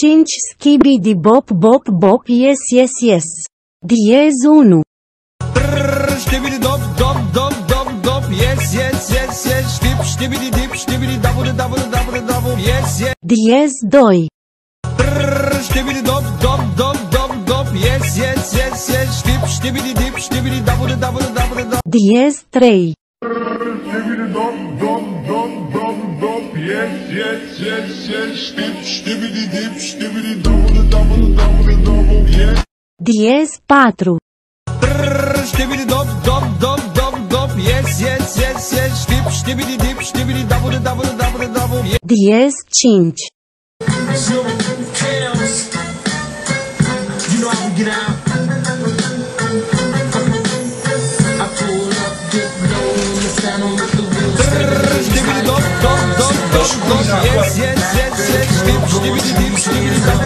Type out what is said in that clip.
5 skibidi bop bop bop yes yes yes. Diez 1. Brrr, Stibidi dop dop dop dop dop yes yes yes yes Stip stibidi dip stibidi double double double double yes yes Diez 2. Brrr, Stibidi dop dop dop dop dop yes yes yes yes Stip stibidi dip stibidi double double double double Diez 3. Stibbidi dop dop dop yes yes yes stibbidi double double double double yes Diez 4. Brrr, Stibidi dop dop dop dop dop yes yes yes double double double double yes Diez 5. You know how we get out. I pull up, get low, on the. Yes, yes, yes, yes, yes, yes, yes, yes, yes, yes,